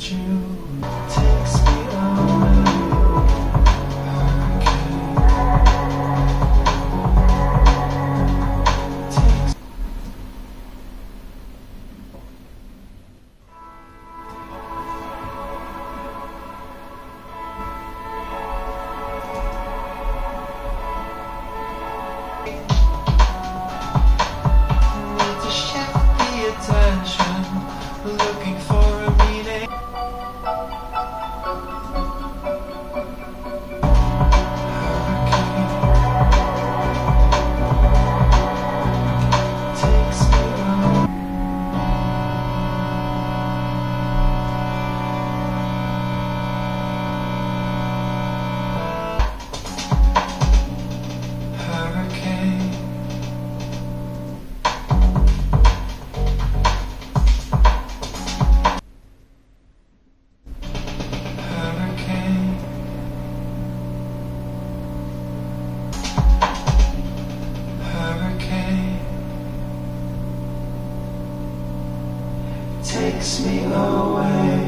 Told you. Takes me away.